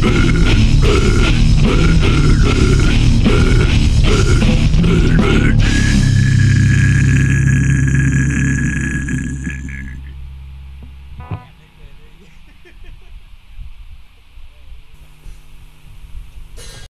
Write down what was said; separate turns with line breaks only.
Bill.